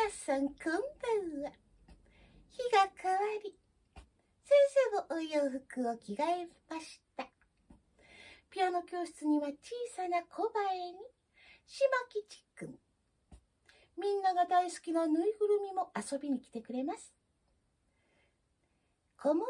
皆さんこんばんは。日が変わり、先生もお洋服を着替えました。ピアノ教室には小さな小映に、島吉くん。みんなが大好きなぬいぐるみも遊びに来てくれます。子守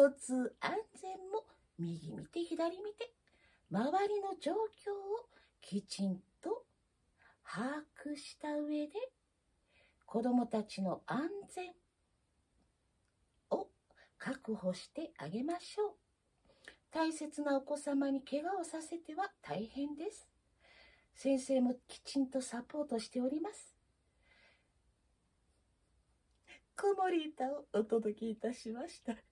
交通安全も右見て左見て、周りの状況をきちんと把握した上で、子供たちの安全を確保してあげましょう。大切なお子様に怪我をさせては大変です。先生もきちんとサポートしております。子守歌をお届けいたしました。